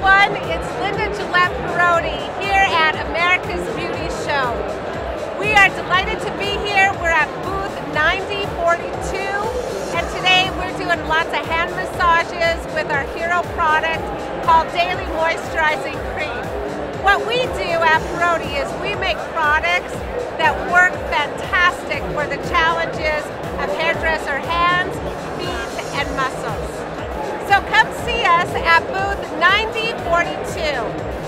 everyone. It's Linda Gillette Parodi here at America's Beauty Show. We are delighted to be here. We're at booth 9042 and today we're doing lots of hand massages with our hero product called Daily Moisturizing Cream. What we do at Parodi is we make products that work fantastic for the at booth 9042.